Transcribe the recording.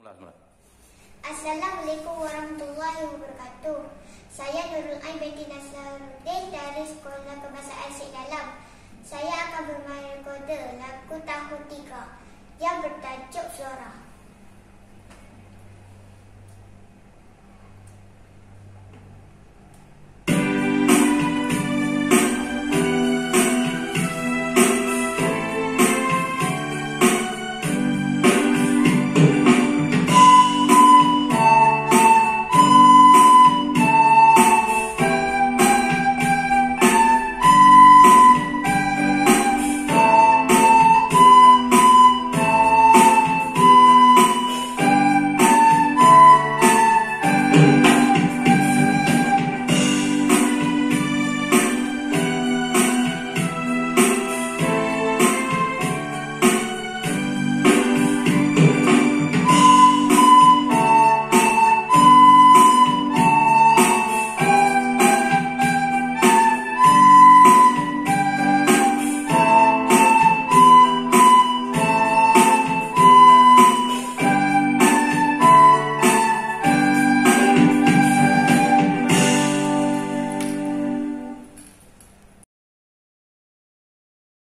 Mula, mula. Assalamualaikum warahmatullahi wabarakatuh. Saya Nurul Ain binti Nasaruddin dari Sekolah Kebangsaan Sik Dalam. Saya akan bermain kode lagu tahun 3.